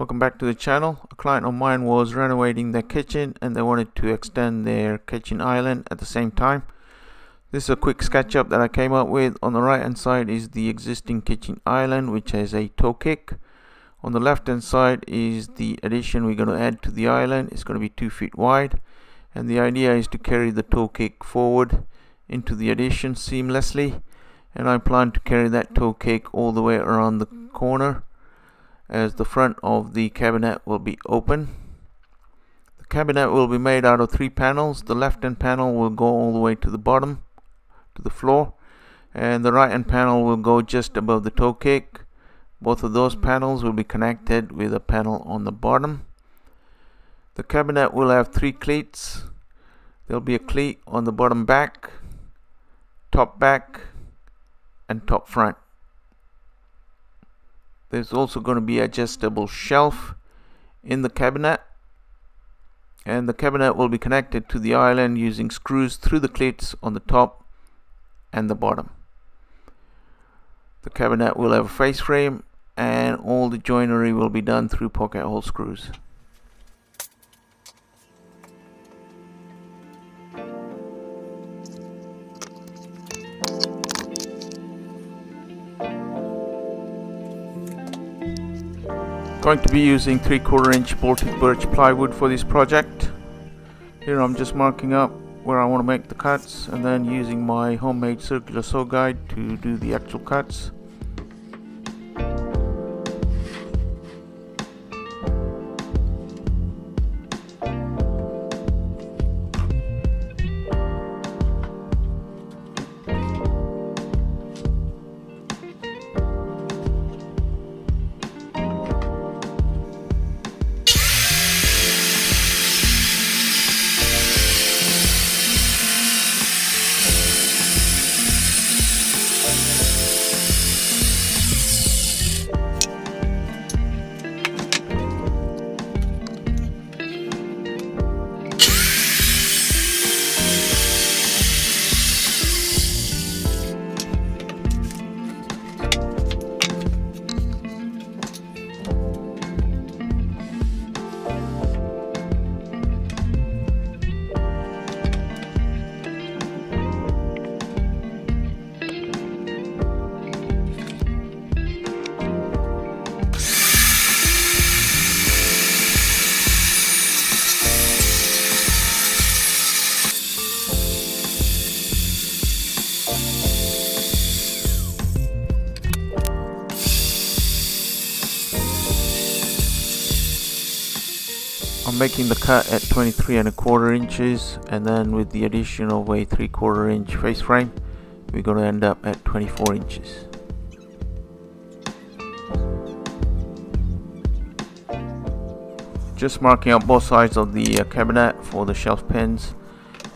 Welcome back to the channel. A client of mine was renovating their kitchen and they wanted to extend their kitchen island at the same time. This is a quick sketch up that I came up with. On the right hand side is the existing kitchen island which has a toe kick. On the left hand side is the addition we're going to add to the island. It's going to be 2 feet wide and the idea is to carry the toe kick forward into the addition seamlessly and I plan to carry that toe kick all the way around the corner as the front of the cabinet will be open. The cabinet will be made out of three panels. The left hand panel will go all the way to the bottom to the floor and the right hand panel will go just above the toe kick. Both of those panels will be connected with a panel on the bottom. The cabinet will have three cleats. There'll be a cleat on the bottom back, top back and top front. There's also going to be adjustable shelf in the cabinet and the cabinet will be connected to the island using screws through the cleats on the top and the bottom. The cabinet will have a face frame and all the joinery will be done through pocket hole screws. Going to be using 3 quarter inch baltic birch plywood for this project. Here I'm just marking up where I want to make the cuts and then using my homemade circular saw guide to do the actual cuts. Making the cut at 23 and a quarter inches and then with the addition of a 3 quarter inch face frame we're going to end up at 24 inches. Just marking out both sides of the uh, cabinet for the shelf pins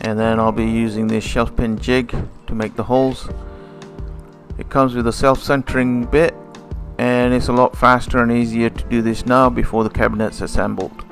and then I'll be using this shelf pin jig to make the holes. It comes with a self-centering bit and it's a lot faster and easier to do this now before the cabinet's assembled.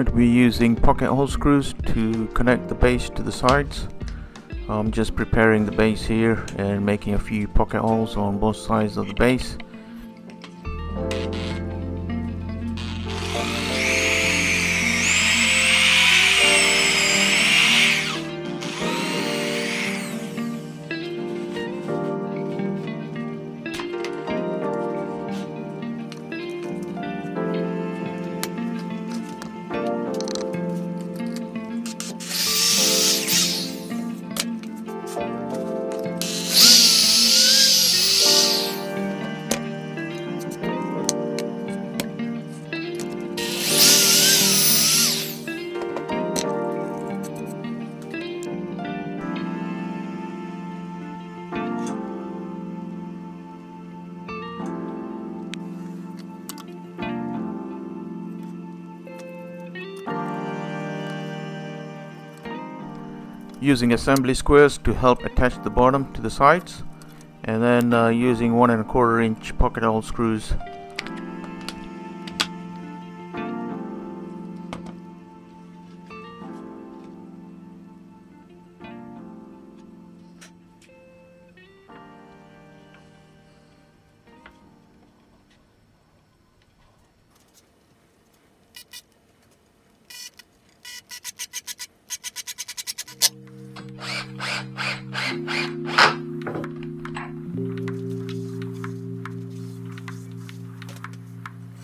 Going to be using pocket hole screws to connect the base to the sides. I'm just preparing the base here and making a few pocket holes on both sides of the base. Using assembly squares to help attach the bottom to the sides and then uh, using one and a quarter inch pocket hole screws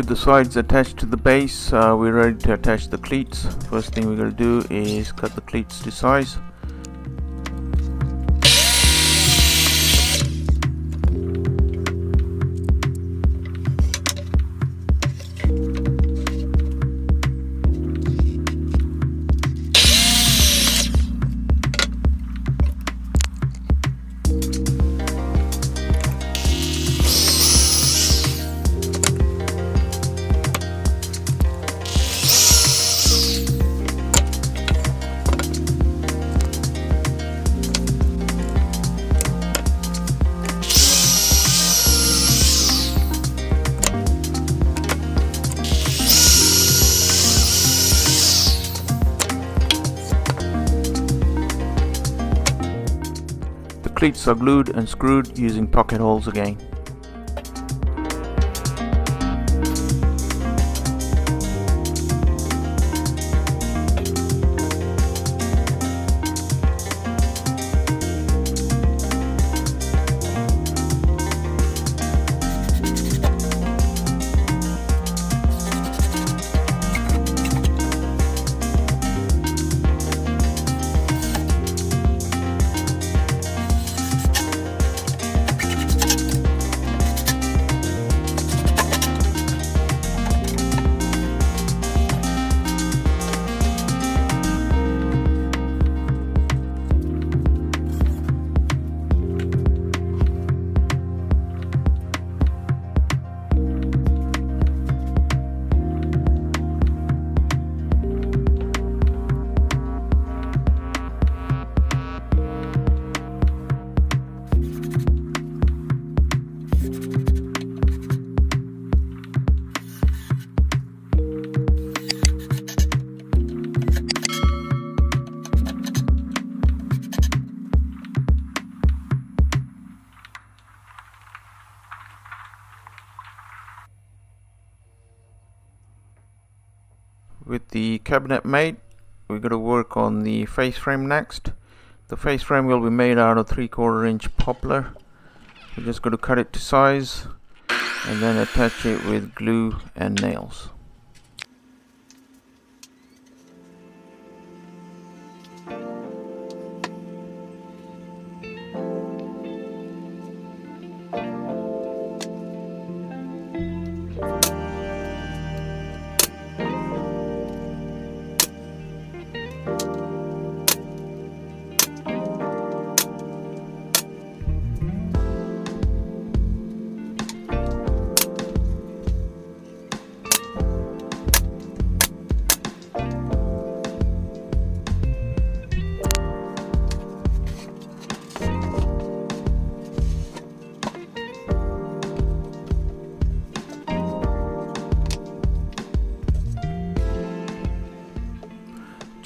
with the sides attached to the base uh, we're ready to attach the cleats. First thing we're going to do is cut the cleats to size cleats are glued and screwed using pocket holes again. Cabinet made. We're going to work on the face frame next. The face frame will be made out of 3 quarter inch poplar. We're just going to cut it to size and then attach it with glue and nails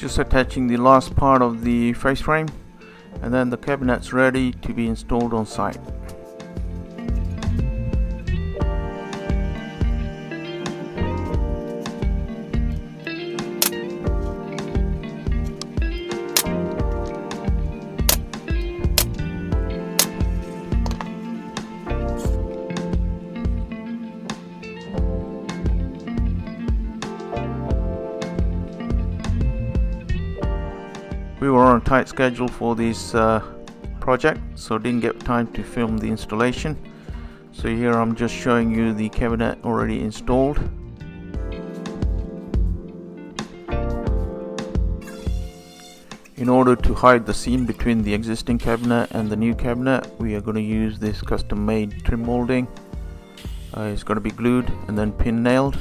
just attaching the last part of the face frame and then the cabinet's ready to be installed on site. Tight schedule for this uh, project so didn't get time to film the installation. So here I'm just showing you the cabinet already installed. In order to hide the seam between the existing cabinet and the new cabinet we are going to use this custom made trim molding. Uh, it's going to be glued and then pin nailed.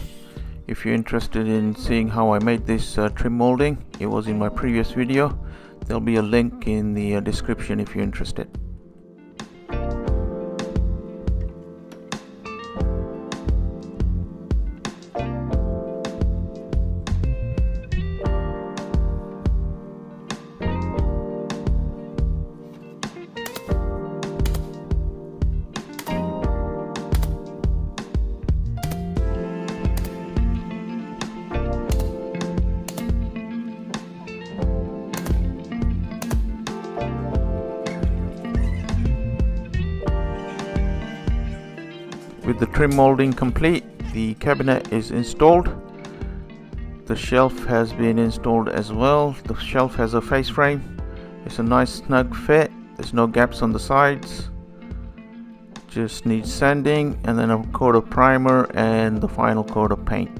If you're interested in seeing how I made this uh, trim molding it was in my previous video there'll be a link in the uh, description if you're interested With the trim molding complete, the cabinet is installed. The shelf has been installed as well. The shelf has a face frame. It's a nice snug fit. There's no gaps on the sides. Just needs sanding and then a coat of primer and the final coat of paint.